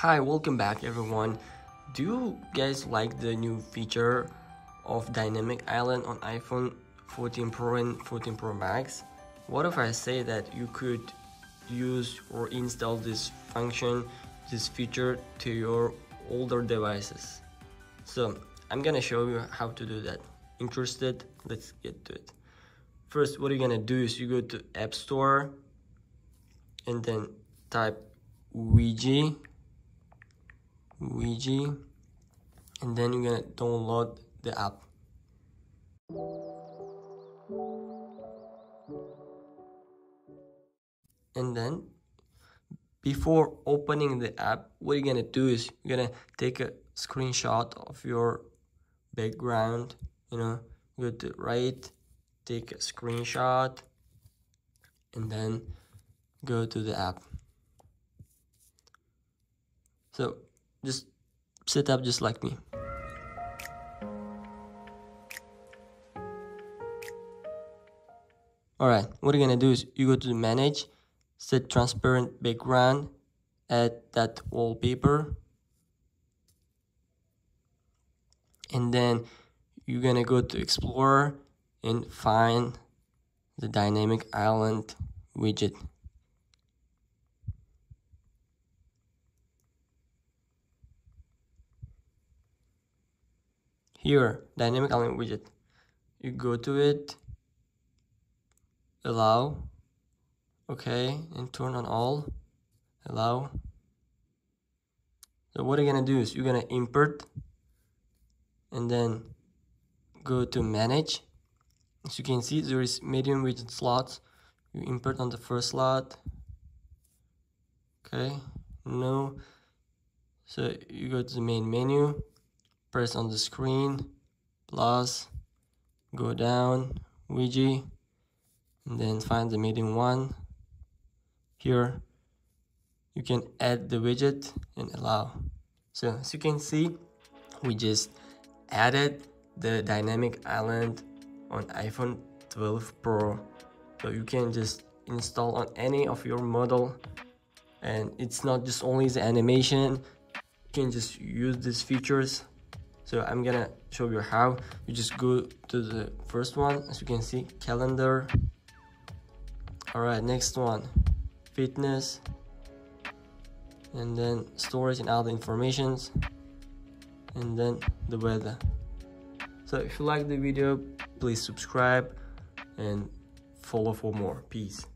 Hi, welcome back everyone. Do you guys like the new feature of Dynamic Island on iPhone 14 Pro and 14 Pro Max? What if I say that you could use or install this function, this feature to your older devices? So I'm gonna show you how to do that. Interested? Let's get to it. First, what you're gonna do is you go to App Store and then type Widgy Widgy and then you're gonna download the app. And then before opening the app what you're gonna do is you're gonna take a screenshot of your background you know go to right take a screenshot and then go to the app. So just set up just like me. Alright what you're gonna do is you go to manage set transparent background add that wallpaper and then you're gonna go to explorer and find the dynamic island widget here dynamic island widget. You go to it allow okay and turn on all allow. So what you're gonna do is you're gonna import and then go to manage. As you can see there is medium widget slots. You import on the first slot okay no. So you go to the main menu press on the screen plus go down Widgy and then find the medium one. Here you can add the widget and allow. So as you can see we just added the dynamic island on iphone 12 pro. So you can just install on any of your model and it's not just only the animation. You can just use these features so i'm gonna show you how. You just go to the first one as you can see calendar. All right next one fitness. And then storage and other informations. And then the weather. So if you like the video please subscribe and follow for more. Peace